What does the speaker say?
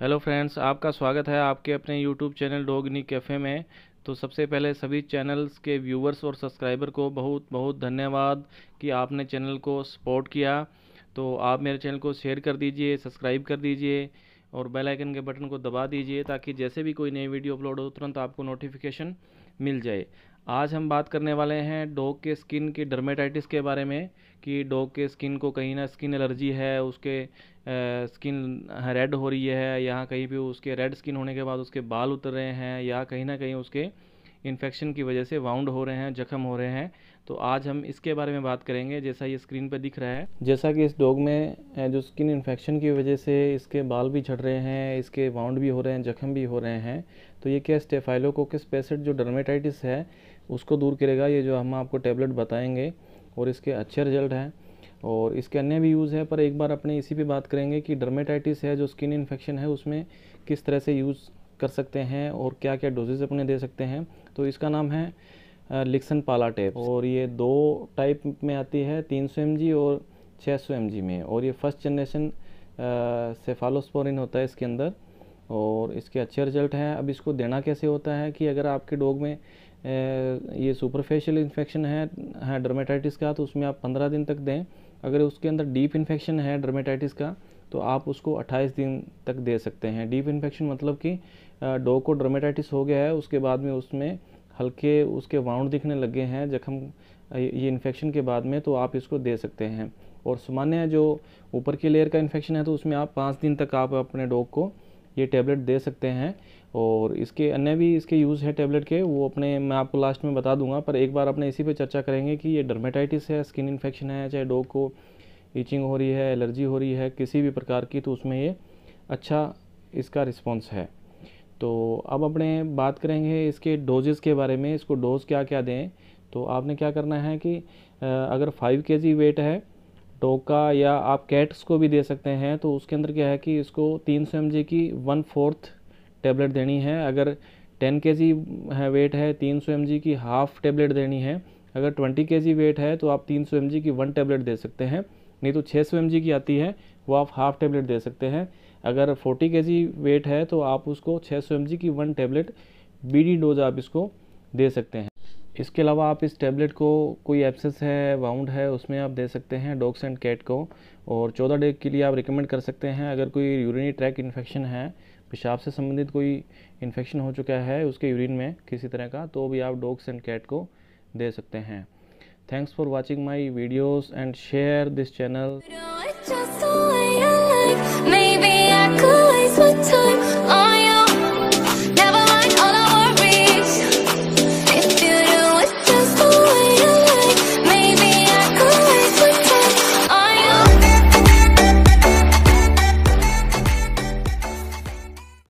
Hello friends, आपका स्वागत है आपके अपने यूट्यूब चैनल डोगनी कैफ़े में। तो सबसे पहले सभी चैनल्स के व्यूवर्स और सब्सक्राइबर को बहुत बहुत धन्यवाद कि आपने चैनल को सपोर्ट किया। तो आप मेरे चैनल को शेयर कर दीजिए, सब्सक्राइब कर दीजिए और बेल आइकन के बटन को दबा दीजिए ताकि जैसे भी कोई नई वीडियो अपलोड हो, तुरंत आपको नोटिफिकेशन मिल जाए। आज हम बात करने वाले हैं डॉग के स्किन की डर्मेटाइटिस के बारे में, कि डॉग के स्किन को कहीं ना स्किन एलर्जी है, उसके स्किन रेड हो रही है, या कहीं भी उसके रेड स्किन होने के बाद उसके बाल उतर रहे हैं, या कहीं ना कहीं उसके इन्फेक्शन की वजह से वाउंड हो रहे हैं, जख्म हो रहे हैं। तो आज हम इसके बारे में बात करेंगे, जैसा ये स्क्रीन पर दिख रहा है। जैसा कि इस डॉग में जो स्किन इन्फेक्शन की वजह से इसके बाल भी झड़ रहे हैं, इसके वाउंड भी हो रहे हैं, जख्म भी हो रहे हैं तो ये क्या स्टेफाइलोकोकस पेसिड जो डर्मेटाइटिस है, उसको दूर करेगा? ये जो हम आपको टैबलेट बताएँगे, और इसके अच्छे रिज़ल्ट हैं। और इसके अन्य भी यूज़ है, पर एक बार अपने इसी पे बात करेंगे कि डर्मेटाइटिस है, जो स्किन इन्फेक्शन है, उसमें किस तरह से यूज़ कर सकते हैं और क्या क्या डोजेज अपने दे सकते हैं। तो इसका नाम है लिक्सन पाला टेप और ये दो टाइप में आती है, तीन सौ और छः सौ में। और ये फ़र्स्ट जनरेशन सेफालोस्पोरिन होता है इसके अंदर। और इसके अच्छे रिज़ल्ट हैं। अब इसको देना कैसे होता है कि अगर आपके डॉग में ये सुपरफेशियल इन्फेक्शन है है डर्मेटाइटिस का तो उसमें आप 15 दिन तक दें। अगर उसके अंदर डीप इन्फेक्शन है डर्मेटाइटिस का तो आप उसको 28 दिन तक दे सकते हैं। डीप इन्फेक्शन मतलब कि डॉग को डर्मेटाइटिस हो गया है, उसके बाद में उसमें हल्के उसके वाउंड दिखने लगे हैं, जख्म ये इन्फेक्शन के बाद में तो आप इसको दे सकते हैं। और सामान्य जो ऊपर की लेयर का इन्फेक्शन है तो उसमें आप पाँच दिन तक आप अपने डॉग को ये टैबलेट दे सकते हैं। और इसके अन्य भी इसके यूज़ है टैबलेट के, वो अपने मैं आपको लास्ट में बता दूँगा, पर एक बार अपने इसी पे चर्चा करेंगे कि ये डर्मेटाइटिस है, स्किन इन्फेक्शन है, चाहे डॉग को ईचिंग हो रही है एलर्जी हो रही है, किसी भी प्रकार की तो उसमें ये अच्छा इसका रिस्पॉन्स है। तो अब अपने बात करेंगे इसके डोजेज़ के बारे में, इसको डोज क्या क्या दें? तो आपने क्या करना है कि अगर फाइव के जी वेट है डॉग का या आप कैट्स को भी दे सकते हैं तो उसके अंदर क्या है कि इसको तीन सौ एम की वन फोर्थ टेबलेट देनी है। अगर टेन के जी है वेट है, तीन सौ एम की हाफ़ टेबलेट देनी है। अगर ट्वेंटी के जी वेट है तो आप तीन सौ एम की वन टेबलेट दे सकते हैं। नहीं तो छः सौ एम की आती है, वो आप हाफ़ टेबलेट दे सकते हैं। अगर फोर्टी के जी वेट है तो आप उसको छः सौ एम की वन टेबलेट बीडी डोज आप इसको दे सकते हैं। इसके अलावा आप इस टैबलेट को कोई एप्सेस है वाउंड है, उसमें आप दे सकते हैं डॉग्स एंड कैट को। और चौदह डे के लिए आप रिकमेंड कर सकते हैं, अगर कोई यूरिनी ट्रैक इन्फेक्शन है, पेशाब से संबंधित कोई इन्फेक्शन हो चुका है उसके यूरिन में किसी तरह का तो भी आप डॉग्स एंड कैट को दे सकते हैं। thanks for watching my videos and share this channel.